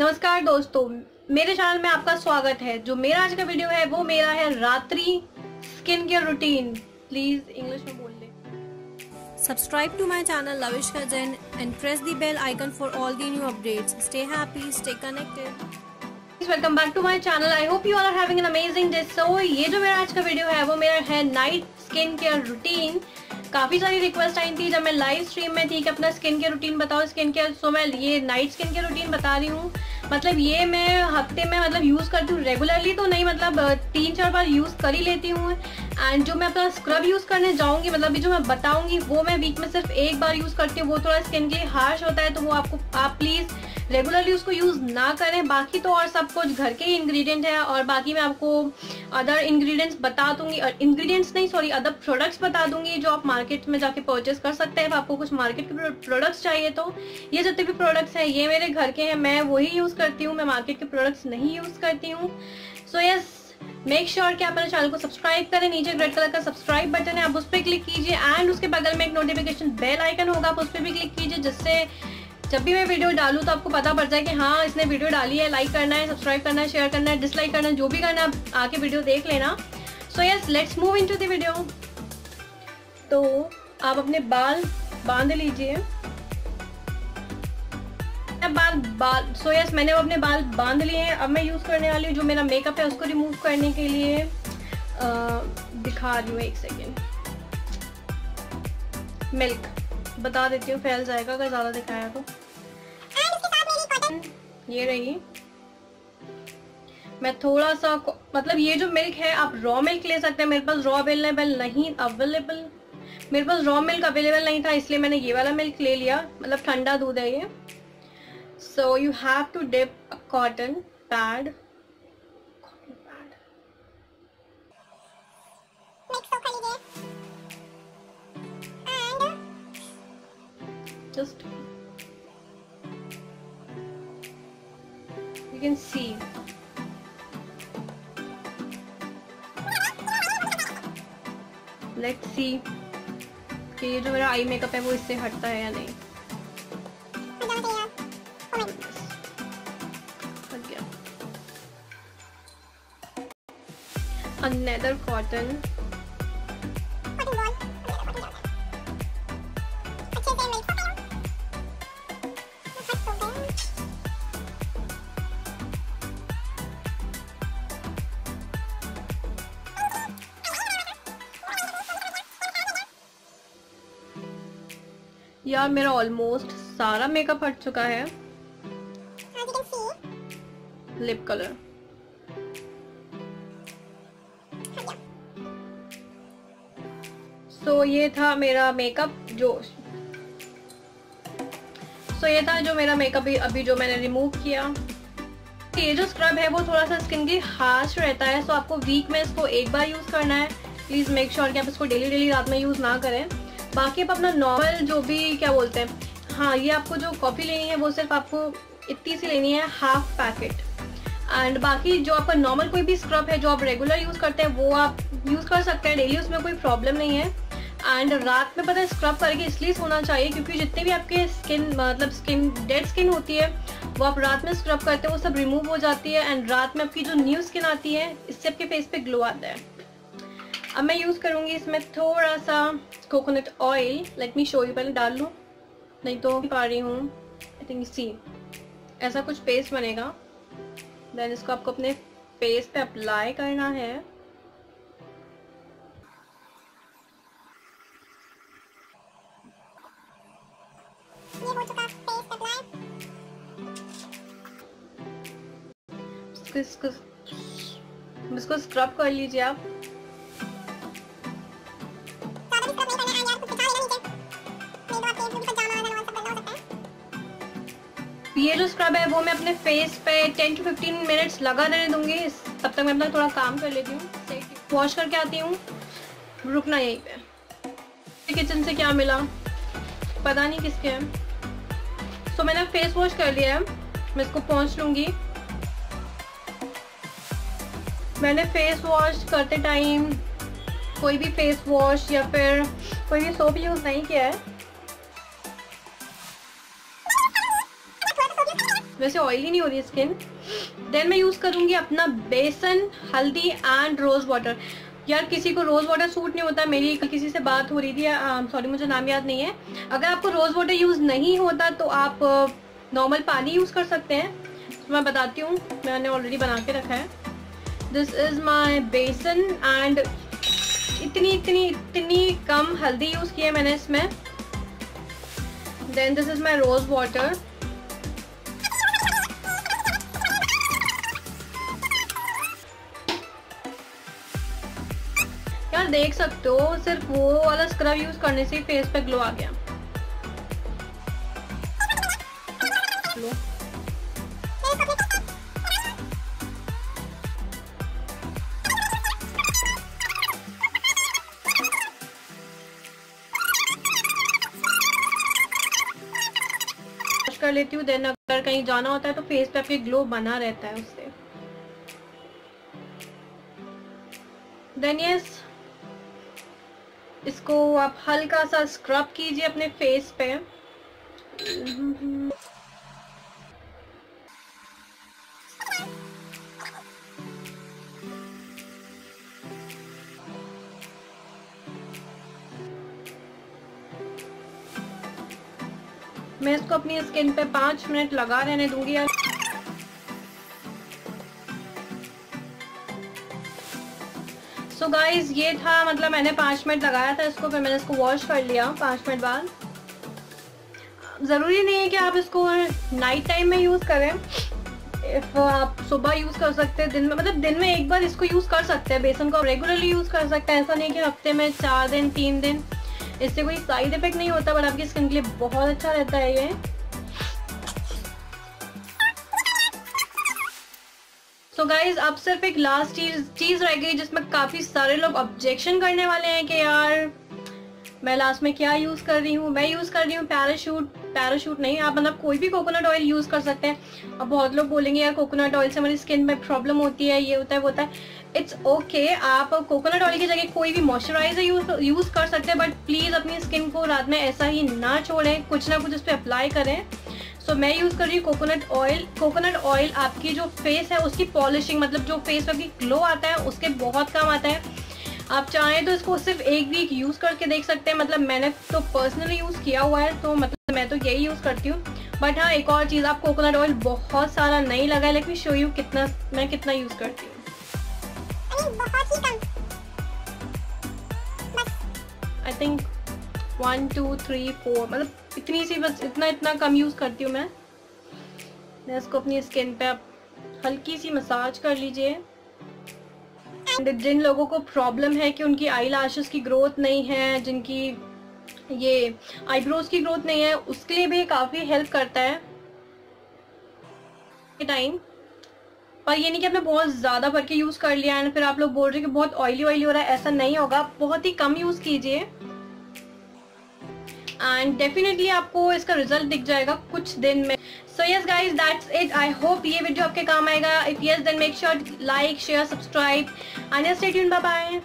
नमस्कार दोस्तों मेरे चैनल में आपका स्वागत है। जो मेरा आज का वीडियो है वो मेरा है रात्रि skin care routine please English में बोल ले। Subscribe to my channel Lavishka Jain and press the bell icon for all the new updates. Stay happy, stay connected. Welcome back to my channel I hope you are having an amazing day so ये जो मेरा आज का video है वो मेरा है night skin care routine काफ़ी सारी रिक्वेस्ट आई थी जब मैं लाइव स्ट्रीम में थी कि अपना स्किन केयर रूटीन बताओ। स्किन केयर सो मैं ये नाइट स्किन केयर रूटीन बता रही हूँ। मतलब ये मैं हफ़्ते में मतलब यूज़ करती हूँ रेगुलरली तो नहीं मतलब तीन चार बार यूज़ कर ही लेती हूँ। एंड जो मैं अपना स्क्रब यूज़ करने जाऊँगी मतलब जो मैं बताऊँगी, वो मैं वीक में सिर्फ़ एक बार यूज़ करती हूँ, वो थोड़ा स्किन के लिए हार्श होता है तो वो आपको, आप प्लीज़ रेगुलरली उसको यूज़ ना करें। बाकी तो और सब कुछ घर के ही इंग्रेडिएंट है और बाकी मैं आपको अदर इंग्रेडिएंट्स बता दूँगी। और इंग्रेडिएंट्स नहीं सॉरी अदर प्रोडक्ट्स बता दूँगी जो आप मार्केट में जाके परचेज कर सकते हैं। आपको कुछ मार्केट के प्रोडक्ट्स चाहिए तो ये जितने भी प्रोडक्ट्स हैं, ये मेरे घर के हैं। मैं वही यूज़ करती हूँ। मैं मार्केट के प्रोडक्ट्स नहीं यूज़ करती हूँ। सो यस मेक श्योर कि आप मेरे चैनल को सब्सक्राइब करें। नीचे रेड कलर का सब्सक्राइब बटन है। आप उस पर क्लिक कीजिए। एंड उसके बगल में एक नोटिफिकेशन बेल आइकन होगा। आप उस पर भी क्लिक कीजिए जिससे जब भी मैं वीडियो डालूँ तो आपको पता पड़ जाए कि हाँ इसने वीडियो डाली है लाइक करना है सब्सक्राइब करना है शेयर करना है डिसलाइक करना है जो भी करना है आके वीडियो देख लेना। So yes let's move into the video तो आप अपने बाल बाँध लीजिए। बाल बाल सो यस मैंने वो अपने बाल बाँध लिए हैं। अब मैं यूज़ करने वाली हूँ जो मेरा मेकअप है उसको रिमूव करने के लिए। आ, दिखा रही हूँ एक सेकेंड मिल्क बता देती हूँ, फैल जाएगा अगर ज़्यादा दिखाया तो। ये रही। मैं थोड़ा सा मतलब ये जो मिल्क है, आप रॉ मिल्क ले सकते हैं। मेरे पास रॉ अवेलेबल नहीं अवेलेबल मेरे पास रॉ मिल्क अवेलेबल नहीं था, इसलिए मैंने ये वाला मिल्क ले लिया। मतलब ठंडा दूध है ये। So you have to dip cotton pad just you can see. Let's see. कि ये जो मेरा आई मेकअप है वो इससे हटता है या नहीं? अनदर कॉटन यार मेरा ऑलमोस्ट सारा मेकअप हट चुका है। लिप कलर सो so, ये था मेरा मेकअप जो सो so, ये था जो मेरा मेकअप अभी जो मैंने रिमूव किया। ये जो स्क्रब है वो थोड़ा सा स्किन की हार्श रहता है सो so आपको वीक में इसको एक बार यूज़ करना है। प्लीज़ मेक श्योर कि आप इसको डेली डेली रात में यूज़ ना करें। बाकी आप अपना नॉर्मल जो भी क्या बोलते हैं हाँ ये आपको जो कॉफ़ी लेनी है, वो सिर्फ़ आपको इतनी सी लेनी है हाफ़ पैकेट एंड बाकी जो आपका नॉर्मल कोई भी स्क्रब है, जो आप रेगुलर यूज़ करते हैं, वो आप यूज़ कर सकते हैं. डेली उसमें कोई प्रॉब्लम नहीं है. एंड रात में पता है स्क्रब करके इसलिए सोना चाहिए क्योंकि जितने भी आपके स्किन मतलब स्किन डेड स्किन होती है, वो आप रात में स्क्रब करते हैं, वो सब रिमूव हो जाती है. एंड रात में आपकी जो न्यू स्किन आती है, इससे आपके फेस पे ग्लो आता है. अब मैं यूज़ करूँगी इसमें थोड़ा सा coconut oil let me show you पहले डाल लूँ। नहीं तो पा रही हूँ। आई थिंक सी ऐसा कुछ पेस्ट बनेगा। देन इसको आपको अपने फेस पे अप्लाई करना है। इसको इसको स्क्रब कर लीजिए आप। ये जो स्क्रब है वो मैं अपने फेस पे 10 टू 15 मिनट्स लगा देने दूँगी। तब तक मैं अपना थोड़ा काम कर लेती हूँ। वॉश करके आती हूँ। रुकना यहीं पे। किचन से क्या मिला? पता नहीं किसके। हैं सो so, मैंने फेस वॉश कर लिया है। मैं इसको पहुँच लूँगी। मैंने फेस वॉश करते टाइम कोई भी फेस वॉश या फिर कोई भी सोप यूज़ नहीं किया है। वैसे ऑयली नहीं हो रही स्किन देन मैं यूज़ करूँगी अपना बेसन, हल्दी एंड रोज़ वाटर यार, किसी को रोज़ वाटर सूट नहीं होता, मेरी किसी से बात हो रही थी सॉरी मुझे नाम याद नहीं है. अगर आपको रोज़ वाटर यूज़ नहीं होता तो आप नॉर्मल पानी यूज़ कर सकते हैं. तो मैं बताती हूँ, मैंने ऑलरेडी बना के रखा है. दिस इज़ माई बेसन एंड इतनी इतनी इतनी कम हल्दी यूज़ की है मैंने इसमें. Then this is my rose water यार देख सकते हो सिर्फ़ वो वाला स्क्रब यूज़ करने से फेस पे ग्लो आ गया। कर लेती हूँ देन अगर कहीं जाना होता है तो फेस पे आपके ग्लो बना रहता है उससे। देन यस इसको आप हल्का सा स्क्रब कीजिए अपने फेस पे। मैं इसको अपनी स्किन पे पाँच मिनट लगा रहने दूँगी यार सो so गाइज़ ये था मतलब मैंने पाँच मिनट लगाया था इसको, फिर मैंने इसको वॉश कर लिया पाँच मिनट बाद। ज़रूरी नहीं है कि आप इसको नाइट टाइम में यूज़ करें। इफ़ आप सुबह यूज़ कर सकते हैं, दिन में मतलब दिन में एक बार इसको यूज़ कर सकते हैं। बेसन को रेगुलरली यूज़ कर सकते हैं। ऐसा नहीं कि हफ़्ते में चार दिन, तीन दिन, इससे कोई साइड इफ़ेक्ट नहीं होता बट आपकी स्किन के लिए बहुत अच्छा रहता है ये। गाइज़ अब सिर्फ़ एक लास्ट चीज़ चीज़ रह गई जिसमें काफ़ी सारे लोग ऑब्जेक्शन करने वाले हैं कि यार मैं लास्ट में क्या यूज़ कर रही हूँ? मैं यूज़ कर रही हूँ पैराशूट पैराशूट नहीं आप मतलब कोई भी कोकोनट ऑयल यूज़ कर सकते हैं। अब बहुत लोग बोलेंगे यार कोकोनट ऑयल से हमारी स्किन में प्रॉब्लम होती है ये होता है वो होता है। इट्स ओके okay, आप कोकोनट ऑयल की जगह कोई भी मॉइस्चराइजर यूज़ यूज़ कर सकते हैं बट प्लीज़ अपनी स्किन को रात में ऐसा ही ना छोड़ें कुछ ना कुछ उस पर अप्लाई करें। सो so, मैं यूज़ कर रही हूँ कोकोनट ऑयल कोकोनट ऑयल आपकी जो फेस है उसकी पॉलिशिंग मतलब जो फेस पर आपकी ग्लो आता है उसके बहुत काम आता है। आप चाहें तो इसको सिर्फ़ एक वीक यूज़ करके देख सकते हैं। मतलब मैंने तो पर्सनली यूज़ किया हुआ है तो मतलब मैं तो यही यूज़ करती हूँ। बट हाँ एक और चीज़ आप कोकोनट ऑयल बहुत सारा नहीं लगा है लेकिन शो यू कितना मैं कितना यूज़ करती हूँ। I think one two three four मतलब इतनी सी बस, इतना इतना कम यूज़ करती हूँ मैं। मैं इसको अपनी स्किन पे आप हल्की सी मसाज कर लीजिए। जिन लोगों को प्रॉब्लम है कि उनकी आई लाशेस की ग्रोथ नहीं है, जिनकी ये आईब्रोज की ग्रोथ नहीं है, उसके लिए भी काफ़ी हेल्प करता है। टाइम पर ये नहीं कि आपने बहुत ज़्यादा भर के यूज़ कर लिया एंड फिर आप लोग बोल रहे हैं कि बहुत ऑयली ऑयली हो रहा है, ऐसा नहीं होगा। बहुत ही कम यूज़ कीजिए। एंड डेफिनेटली आपको इसका रिज़ल्ट दिख जाएगा कुछ दिन में। So yes guys that's it I hope ये वीडियो आपके काम आएगा। If yes then make sure like share subscribe and stay tune bye bye